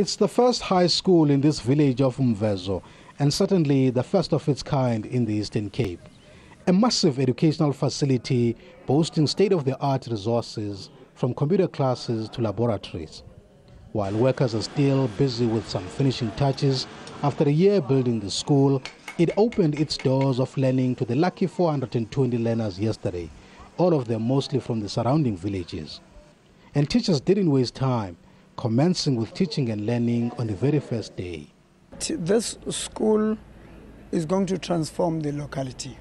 It's the first high school in this village of Mvezo and certainly the first of its kind in the Eastern Cape. A massive educational facility boasting state-of-the-art resources from computer classes to laboratories. While workers are still busy with some finishing touches, after a year building the school, it opened its doors of learning to the lucky 420 learners yesterday, all of them mostly from the surrounding villages. And teachers didn't waste time, commencing with teaching and learning on the very first day. This school is going to transform the locality.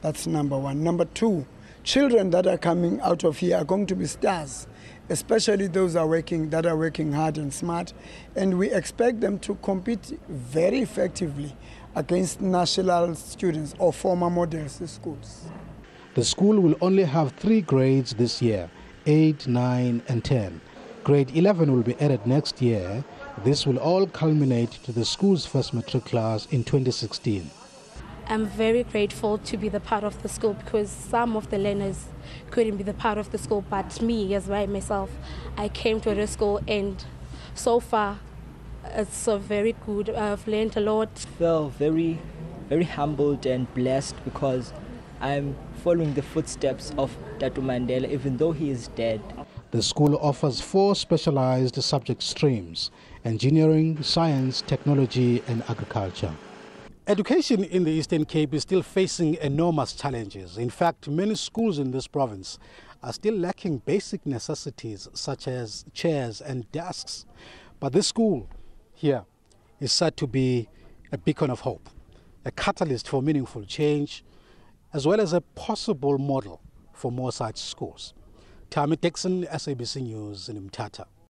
That's number one. Number two, children that are coming out of here are going to be stars, especially those are working, that are working hard and smart. And we expect them to compete very effectively against national students or former Model C schools. The school will only have three grades this year 8, 9, and 10. Grade 11 will be added next year. This will all culminate to the school's first matric class in 2016. I'm very grateful to be the part of the school because some of the learners couldn't be the part of the school, but me, as by myself, I came to the school and so far it's so very good. I've learned a lot. I feel very, very humbled and blessed because I'm following the footsteps of Tata Mandela, even though he is dead. The school offers four specialized subject streams engineering, science, technology, and agriculture. Education in the Eastern Cape is still facing enormous challenges. In fact, many schools in this province are still lacking basic necessities such as chairs and desks. But this school here is said to be a beacon of hope, a catalyst for meaningful change, as well as a possible model for more such schools. Tami Texan, SABC News, ni Mtata.